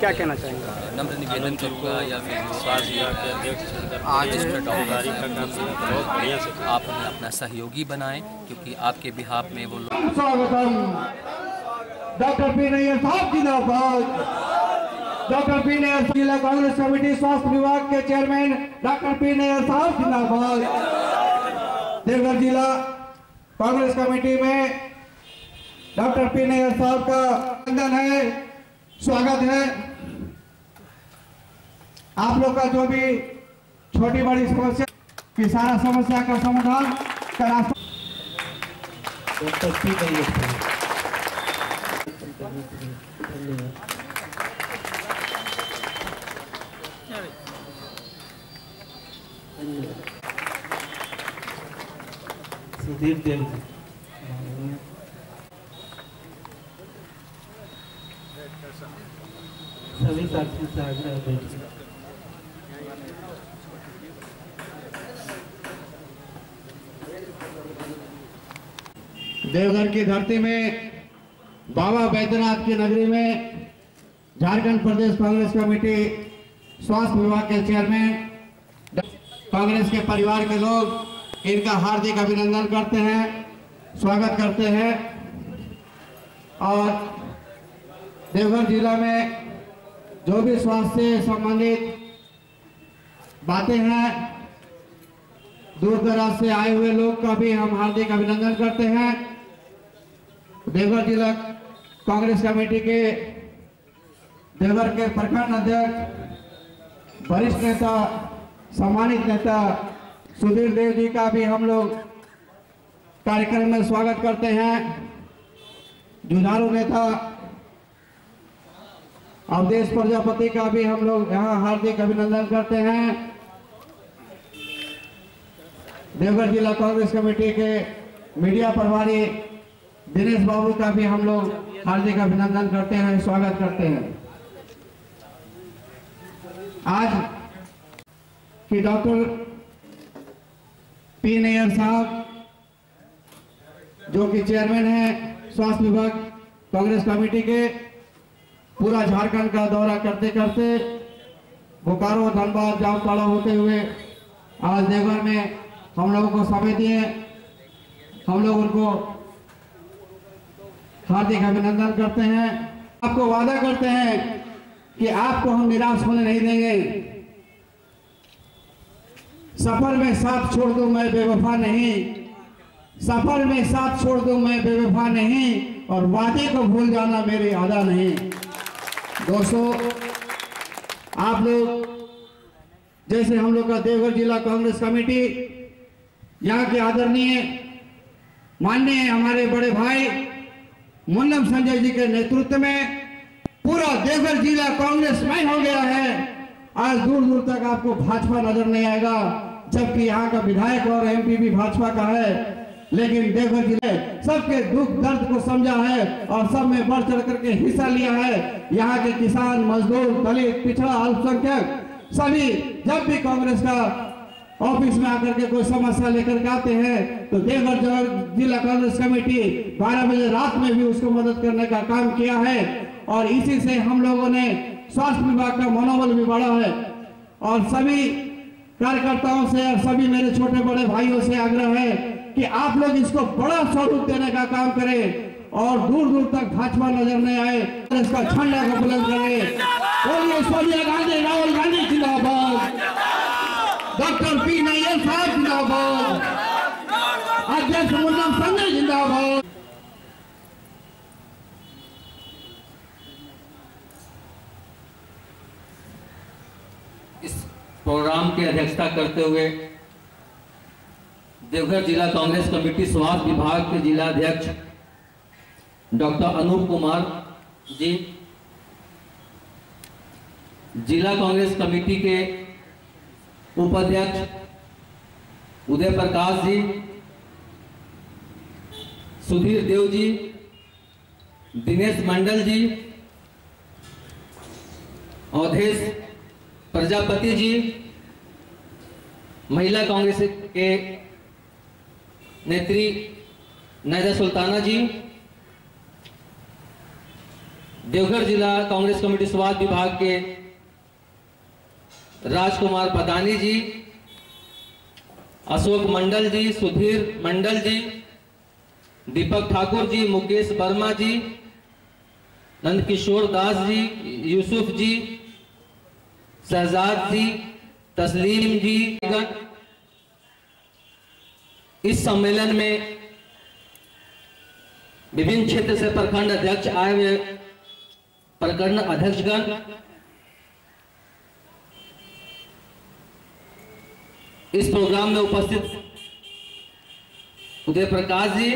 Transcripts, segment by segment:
क्या कहना चाहेंगे? नम्र निवेदन करूँगा या फिर के अध्यक्ष आज बहुत बढ़िया से आप हमें अपना सहयोगी बनाएँ क्योंकि आपके बिहार में वो लोग डॉक्टर पी नैयर साहब जिंदाबाद। डॉक्टर पी नैयर जिला कांग्रेस कमेटी स्वास्थ्य विभाग के चेयरमैन डॉक्टर पी नैयर साहब जिंदाबाद। देवघर जिला कांग्रेस कमेटी में डॉक्टर पी नैयर साहब का अभिनंदन है स्वागत है। आप लोग का जो भी छोटी बड़ी समस्या की सारा समस्या का समाधान का रास्ता डॉक्टर पी नैयर साहब सुधीर देव जी। सभी साथियों से आग्रह है। देवघर की धरती में, बाबा बैद्यनाथ की नगरी में, झारखंड प्रदेश कांग्रेस कमेटी, स्वास्थ्य विभाग के चेयरमैन, कांग्रेस के परिवार के लोग, इनका हार्दिक अभिनंदन करते हैं, स्वागत करते हैं। और देवघर जिला में जो भी स्वास्थ्य से संबंधित बातें हैं दूर दराज से आए हुए लोग का भी हम हार्दिक अभिनंदन करते हैं। देवघर जिला कांग्रेस कमेटी के देवघर के प्रखंड अध्यक्ष, वरिष्ठ नेता, सम्मानित नेता सुधीर देव जी का भी हम लोग कार्यक्रम में स्वागत करते हैं। जुझारू नेता, अवधेश प्रजापति का भी हम लोग यहाँ हार्दिक अभिनंदन करते हैं। देवघर जिला कांग्रेस कमेटी के मीडिया प्रभारी दिनेश बाबू का भी हम लोग हार्दिक अभिनंदन करते हैं, स्वागत करते हैं। आज कि डॉक्टर पी नैयर साहब, जो कि चेयरमैन है स्वास्थ्य विभाग, कांग्रेस कमेटी के, पूरा झारखंड का दौरा करते करते बोकारो, धनबाद, जामताड़ा होते हुए आज देवघर में हम लोगों को समय दिए। हम लोग उनको हार्दिक अभिनंदन करते हैं। आपको वादा करते हैं कि आपको हम निराश होने नहीं देंगे। सफ़र में साथ छोड़ दूँ मैं बेवफा नहीं। सफ़र में साथ छोड़ दूँ मैं बेवफा नहीं। और वादे को भूल जाना मेरे आदा नहीं। दोस्तों, आप लोग, जैसे हम लोग का देवघर जिला कांग्रेस कमेटी यहाँ के आदरणीय, माननीय हमारे बड़े भाई मुन्नम संजय जी के नेतृत्व में पूरा देवघर जिला कांग्रेस में हो गया है। आज दूर दूर तक आपको भाजपा नज़र नहीं आएगा, जबकि यहाँ का विधायक और एमपी भी भाजपा का है। लेकिन देवघर ज़िले सबके दुख दर्द को समझा है और सब में बढ़ चढ़ करके हिस्सा लिया है। यहाँ के किसान, मजदूर, दलित, पिछड़ा, अल्पसंख्यक, सभी जब भी कांग्रेस का ऑफ़िस में आकर के कोई समस्या लेकर के आते हैं तो देवघर जिला कांग्रेस कमेटी 12 बजे रात में भी उसको मदद करने का काम किया है और इसी से हम लोगों ने स्वास्थ्य विभाग का मनोबल भी बढ़ा है। और सभी कार्यकर्ताओं से और सभी मेरे छोटे बड़े भाइयों से आग्रह है कि आप लोग इसको बड़ा स्वरूप देने का काम करें और दूर दूर तक भाजपा नज़र नहीं आए इसका झंडा को बुलंद करें। सोनिया गांधी, राहुल गांधी, जिंदाबाद। डॉक्टर पी नैयर साहब जिंदाबाद। अध्यक्ष मुन्नम संजय जिंदाबाद। इस प्रोग्राम की अध्यक्षता करते हुए देवघर जिला कांग्रेस कमेटी स्वास्थ्य विभाग के जिला अध्यक्ष डॉक्टर अनूप कुमार जी, जिला कांग्रेस कमेटी के उपाध्यक्ष उदय प्रकाश जी, सुधीर देव जी, दिनेश मंडल जी, अवधेश प्रजापति जी, महिला कांग्रेस के नेत्री नैजा सुल्ताना जी, देवघर जिला कांग्रेस कमेटी स्वास्थ्य विभाग के राजकुमार पदानी जी, अशोक मंडल जी, सुधीर मंडल जी, दीपक ठाकुर जी, मुकेश वर्मा जी, नंदकिशोर दास जी, यूसुफ जी, शहजाद जी, तस्लीम जी, इस सम्मेलन में विभिन्न क्षेत्र से प्रखंड अध्यक्ष आए हुए प्रखंड अध्यक्षगण इस प्रोग्राम में उपस्थित उदय प्रकाश जी,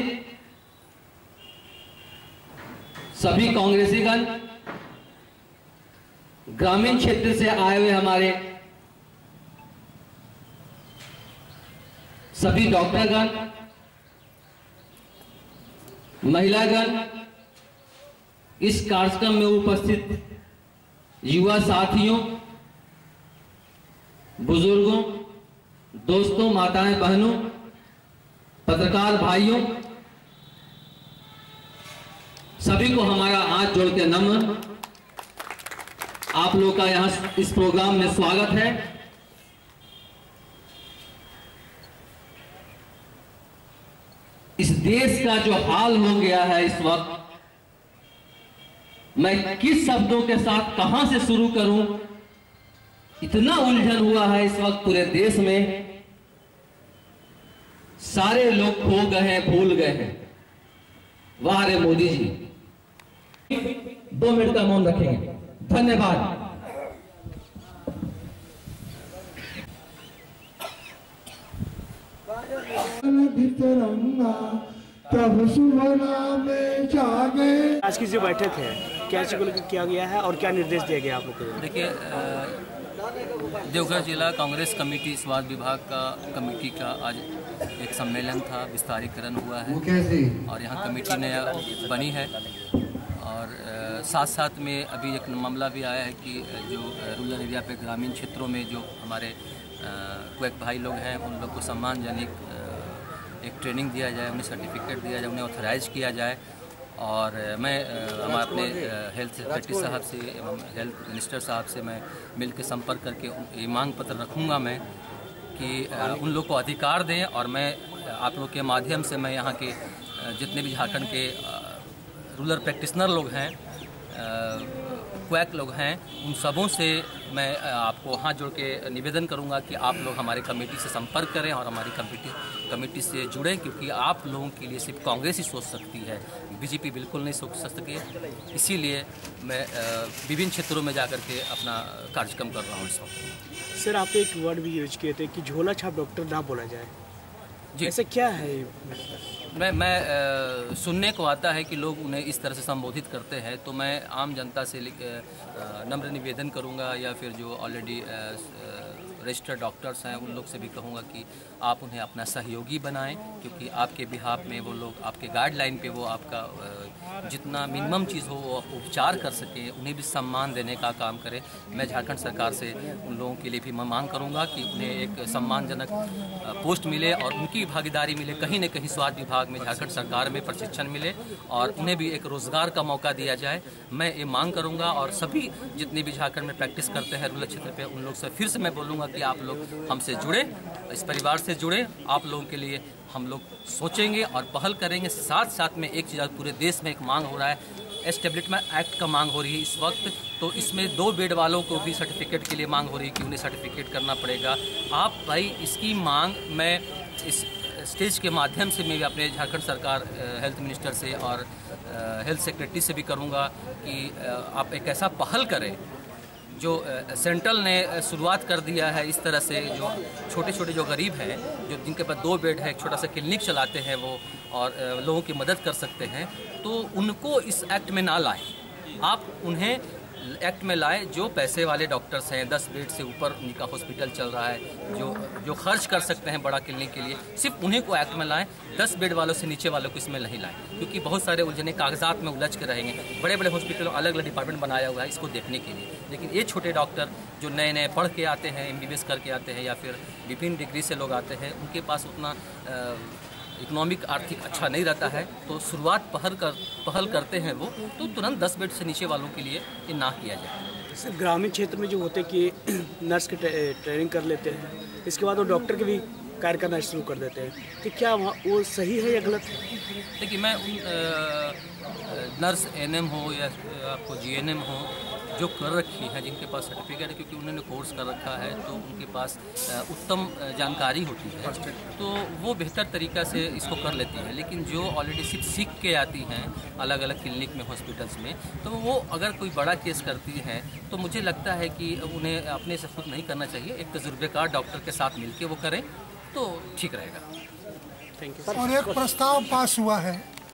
सभी कांग्रेसीगण, ग्रामीण क्षेत्र से आए हुए हमारे सभी डॉक्टरगण, महिलागण, इस कार्यक्रम में उपस्थित युवा साथियों, बुज़ुर्गों दोस्तों, माताएँ, बहनों, पत्रकार भाइयों, सभी को हमारा हाथ जोड़ के नमन। आप लोग का यहाँ इस प्रोग्राम में स्वागत है। इस देश का जो हाल हो गया है इस वक्त, मैं किस शब्दों के साथ कहाँ से शुरू करूँ, इतना उलझन हुआ है इस वक्त पूरे देश में। सारे लोग खो गए हैं भूल गए हैं। वाह रे मोदी जी। दो मिनट का मौन रखेंगे। धन्यवाद। तब सुबह में जागे आज की जो बैठक है क्या चीज़ को लेकर किया गया है और क्या निर्देश दिया गया आप लोग को? देखिए देवघर जिला कांग्रेस कमेटी स्वास्थ्य विभाग का कमेटी का आज एक सम्मेलन था विस्तारीकरण हुआ है। और यहाँ कमेटी ने बनी है। और साथ साथ में अभी एक मामला भी आया है कि जो रूरल एरिया पे ग्रामीण क्षेत्रों में जो हमारे अ, भाई लोग हैं उन लोग को सम्मानजनक एक ट्रेनिंग दिया जाए उन्हें सर्टिफिकेट दिया जाए उन्हें ऑथराइज किया जाए। और मैं हमारे हम अपने हेल्थ सेक्रेटरी साहब से एवं हेल्थ मिनिस्टर साहब से मैं मिल के संपर्क करके ये मांग पत्र रखूँगा मैं कि उन लोग को अधिकार दें और मैं आप लोग के माध्यम से मैं यहाँ के जितने भी झारखंड के रूलर प्रैक्टिसनर प्रैक्टिशनर लोग हैं क्वैक लोग हैं उन सबों से मैं आपको हाथ जोड़ के निवेदन करूँगा कि आप लोग हमारे कमेटी से संपर्क करें और हमारी कमेटी कमेटी से जुड़ें क्योंकि आप लोगों के लिए सिर्फ़ कांग्रेस ही सोच सकती है। बीजेपी बिल्कुल नहीं सोच सकती है। इसीलिए मैं विभिन्न क्षेत्रों में जाकर के अपना कार्यक्रम कर रहा हूँ इस वक्त। सर आप एक वर्ड भी यूज़ किए थे कि झोला छाप डॉक्टर ना बोला जाए। जी। ऐसा क्या है? मैं मैं आ, सुनने को आता है कि लोग उन्हें इस तरह से संबोधित करते हैं तो मैं आम जनता से नम्र निवेदन करूँगा या फिर जो ऑलरेडी रजिस्टर्ड डॉक्टर्स हैं, उन लोग से भी कहूँगा कि आप उन्हें अपना सहयोगी बनाएँ, क्योंकि आपके बिहाफ में वो लोग, आपके गाइडलाइन पे वो आपका जितना मिनिमम चीज़ हो, वो उपचार कर सकें, उन्हें भी सम्मान देने का काम करें। मैं झारखंड सरकार से उन लोगों के लिए भी मैं मांग करूँगा कि उन्हें एक सम्मानजनक पोस्ट मिले और उनकी भागीदारी मिले, कहीं न कहीं स्वास्थ्य विभाग में, झारखंड सरकार में प्रशिक्षण मिले और उन्हें भी एक रोज़गार का मौका दिया जाए। मैं ये मांग करूँगा और सभी जितने भी झारखंड में प्रैक्टिस करते हैं रूरल क्षेत्र पर उन लोग से फिर से मैं बोलूँगा कि आप लोग हमसे जुड़े, इस परिवार से जुड़े, आप लोगों के लिए हम लोग सोचेंगे और पहल करेंगे। साथ साथ में एक चीज़ पूरे देश में एक मांग हो रहा है एस्टेब्लिशमेंट एक्ट का मांग हो रही है इस वक्त। तो इसमें दो बेड वालों को भी सर्टिफिकेट के लिए मांग हो रही है कि उन्हें सर्टिफिकेट करना पड़ेगा। आप भाई, इसकी मांग मैं इस स्टेज के माध्यम से मैं भी अपने झारखंड सरकार हेल्थ मिनिस्टर से और हेल्थ सेक्रेटरी से भी करूँगा कि आप एक ऐसा पहल करें जो सेंट्रल ने शुरुआत कर दिया है इस तरह से जो छोटे छोटे जो गरीब हैं, जो जिनके पास दो बेड है, एक छोटा सा क्लिनिक चलाते हैं वो और लोगों की मदद कर सकते हैं तो उनको इस एक्ट में ना लाएँ। आप उन्हें एक्ट में लाएँ जो पैसे वाले डॉक्टर्स हैं, दस बेड से ऊपर उनका हॉस्पिटल चल रहा है, जो जो खर्च कर सकते हैं बड़ा क्लिनिक के लिए, सिर्फ़ उन्हीं को एक्ट में लाएँ, दस बेड वालों से नीचे वालों को इसमें नहीं लाएँ, क्योंकि बहुत सारे उलझने कागजात में उलझ के रहेंगे। बड़े बड़े हॉस्पिटल अलग अलग डिपार्टमेंट बनाया हुआ है इसको देखने के लिए। लेकिन ये छोटे डॉक्टर जो नए नए पढ़ के आते हैं एमबीबीएस करके आते हैं या फिर विभिन्न डिग्री से लोग आते हैं, उनके पास उतना इकोनॉमिक आर्थिक अच्छा नहीं रहता है तो शुरुआत पहल कर पहल करते हैं वो तो तुरंत दस बेड से नीचे वालों के लिए ये ना किया जाए। सिर्फ़ ग्रामीण क्षेत्र में जो होते हैं कि नर्स की ट्रे- ट्रेनिंग कर लेते हैं इसके बाद वो डॉक्टर के भी कार्य करना शुरू कर देते हैं तो क्या वहाँ वो सही है या गलत है? देखिए मैं उन नर्स एनएम हो या आपको जीएनएम हो जो कर रखी है जिनके पास सर्टिफिकेट है क्योंकि उन्होंने कोर्स कर रखा है तो उनके पास उत्तम जानकारी होती है तो वो बेहतर तरीक़ा से इसको कर लेती है। लेकिन जो ऑलरेडी सिर्फ़ सीख के आती हैं अलग अलग क्लिनिक में हॉस्पिटल्स में तो वो अगर कोई बड़ा केस करती हैं तो मुझे लगता है कि उन्हें अपने से खुद नहीं करना चाहिए। एक तजुर्बेकार डॉक्टर के साथ मिलके वो करें तो ठीक रहेगा। थैंक यू और एक प्रस्ताव पास हुआ है